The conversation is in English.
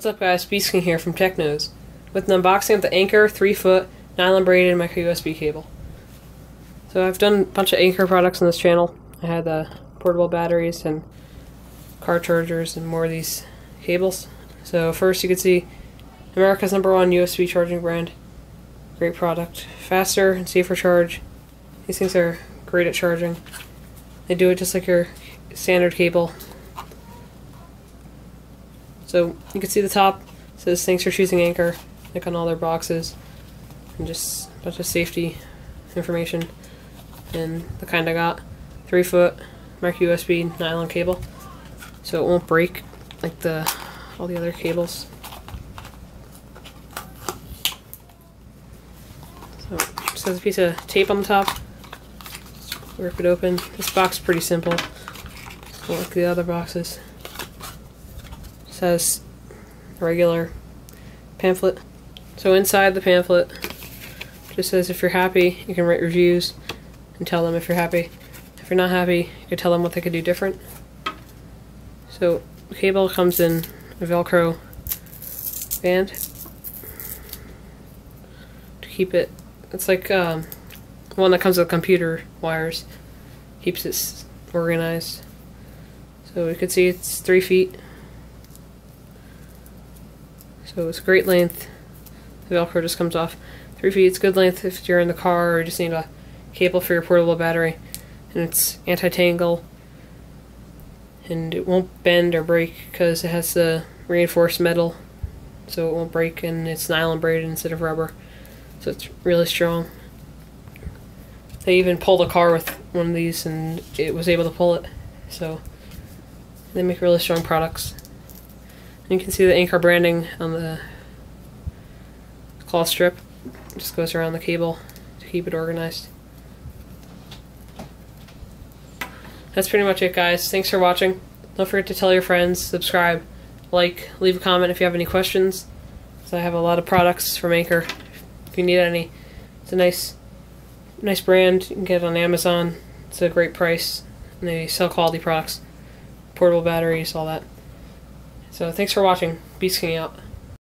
What's up guys, Beast King here from Tech Knows with an unboxing of the Anker 3 foot nylon braided micro USB cable. So I've done a bunch of Anker products on this channel. I had the portable batteries and car chargers and more of these cables. So first you can see America's number one USB charging brand. Great product. Faster and safer charge. These things are great at charging. They do it just like your standard cable so you can see the top says thanks for choosing Anker. like on all their boxes, and just a bunch of safety information. And the kind I got, three foot micro USB nylon cable, so it won't break like the all the other cables. So just has a piece of tape on the top. Rip it open. This box is pretty simple, like the other boxes says regular pamphlet. So inside the pamphlet just says if you're happy, you can write reviews and tell them if you're happy. If you're not happy, you can tell them what they could do different. So the cable comes in a Velcro band to keep it. It's like um, one that comes with computer wires. Keeps it organized. So we could see it's three feet so it's great length. The Velcro just comes off. Three feet, it's good length if you're in the car or you just need a cable for your portable battery. And it's anti-tangle. And it won't bend or break because it has the reinforced metal. So it won't break and it's nylon braided instead of rubber. So it's really strong. They even pulled a car with one of these and it was able to pull it. So they make really strong products. You can see the Anker branding on the cloth strip. It just goes around the cable to keep it organized. That's pretty much it guys. Thanks for watching. Don't forget to tell your friends, subscribe, like, leave a comment if you have any questions. So I have a lot of products from Anker. If you need any, it's a nice, nice brand. You can get it on Amazon. It's a great price. And they sell quality products, portable batteries, all that. So thanks for watching. King out.